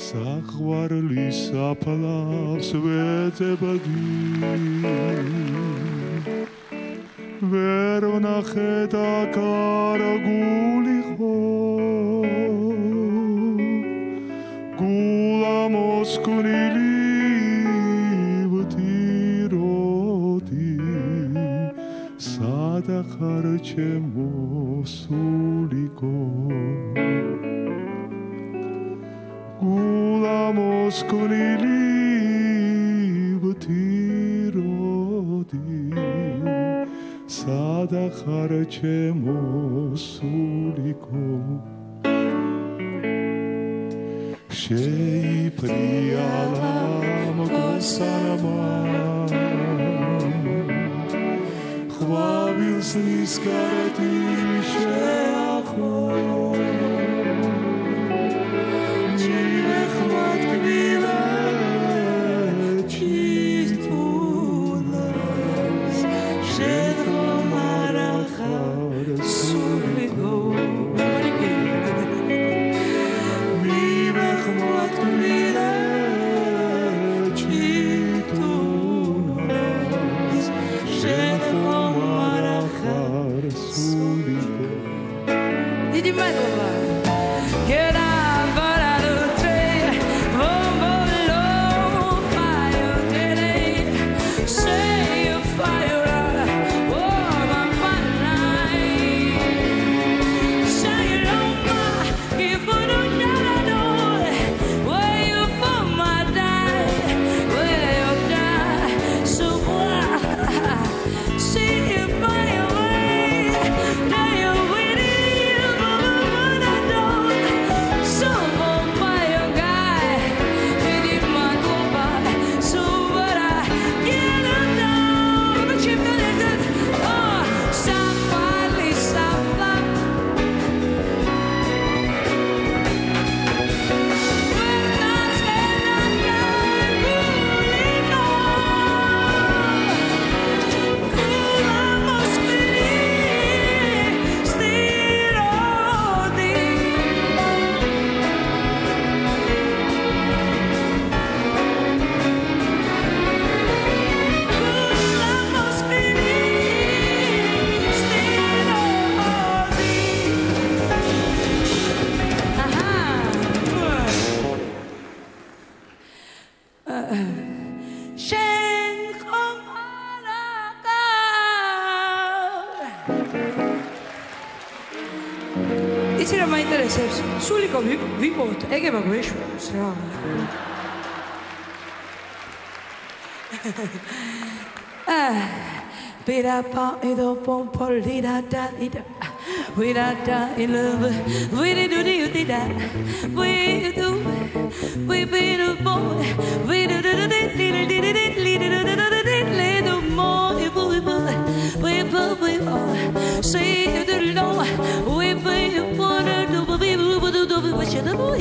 საყვარლის საფლავს ვეძებდი ვერ ვნახეთ აქ არ გულიყო გულა მოსკვნილი ვთიროდი სადახარ ჩემო სულ. მოსკვნილი ვთიროდი სადა ხარ ჩემოსულიყო შეიფრიალა მოგოსანამა ხვავილს ნისკარტი შე Sira ma intereses. Suliko vi, vi pot. Ege ma gwesh. Sira. Pira pa ido pom pol di da da di da. We da da in love. We di do di di da. We do. We be do boy. We do do do di di di di di di di di di di di di di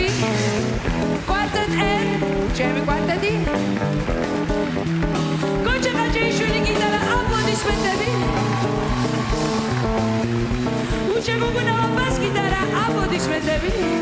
ჯემი კვარტეტ ენ ჯემი კვარტეტი. გოჩა ხაჯიშვილი გიტარა აპლოდისმენტები. უჩემოგუნავა ბას გიტარა აპლოდისმენტები.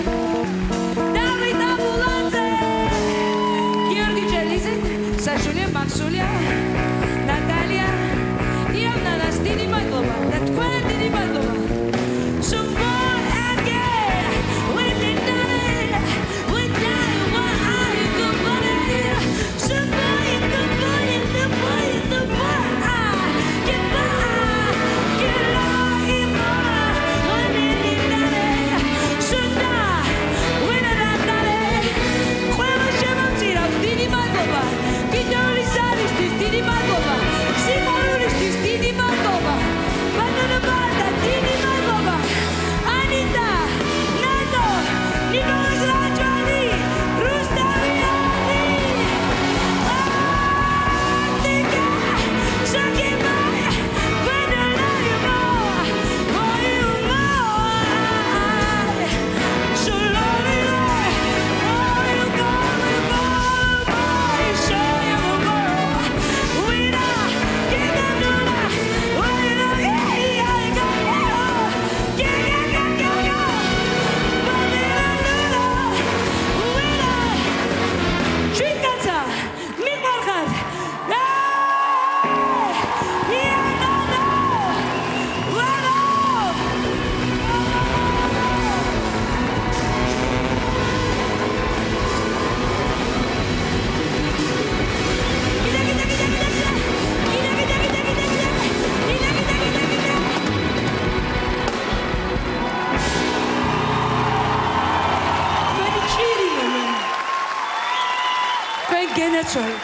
ენაცვალე.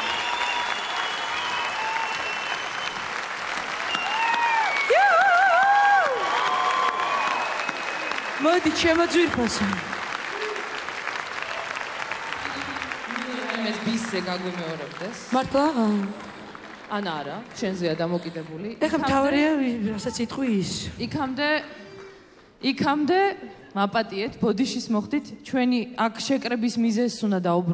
მოდი ჩემო ძვირფასო. ეს ბისზე გაგვიმეორებდეს. მართლა? ან არა, შენზეა დამოკიდებული. ეხლა მთავარია რასაც იტყვი ის. იქამდე იქამდე მაპატიეთ, ბოდიშის მოხდით, ჩვენი აქ შეკრების მიზეზს უნდა დაუბრუნდეთ.